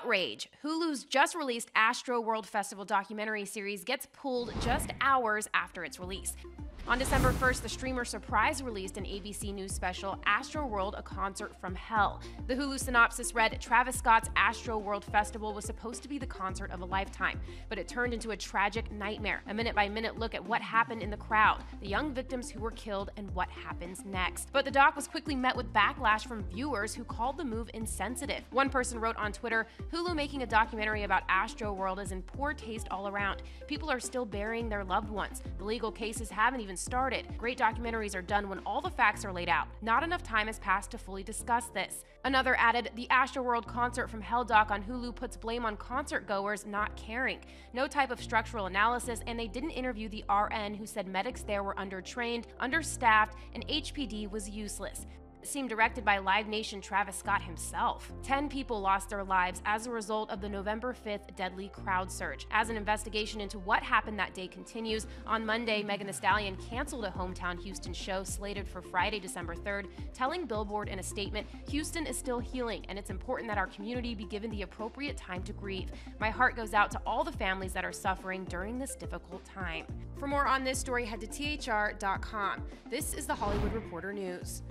Outrage. Hulu's just released Astroworld Festival documentary series gets pulled just hours after its release. On December 1st, the streamer surprise released an ABC News special, Astroworld A Concert from Hell. The Hulu synopsis read Travis Scott's Astroworld Festival was supposed to be the concert of a lifetime, but it turned into a tragic nightmare. A minute by minute look at what happened in the crowd, the young victims who were killed, and what happens next. But the doc was quickly met with backlash from viewers who called the move insensitive. One person wrote on Twitter Hulu making a documentary about Astroworld is in poor taste all around. People are still burying their loved ones. The legal cases haven't even started. Great documentaries are done when all the facts are laid out. Not enough time has passed to fully discuss this. Another added, the Astroworld concert from Hell Doc on Hulu puts blame on concert goers not caring. No type of structural analysis, and they didn't interview the RN who said medics there were undertrained, understaffed, and HPD was useless seemed directed by Live Nation Travis Scott himself. Ten people lost their lives as a result of the November 5th deadly crowd surge. As an investigation into what happened that day continues, on Monday, Megan Thee Stallion canceled a hometown Houston show slated for Friday, December 3rd, telling Billboard in a statement, Houston is still healing, and it's important that our community be given the appropriate time to grieve. My heart goes out to all the families that are suffering during this difficult time. For more on this story, head to thr.com. This is the Hollywood Reporter News.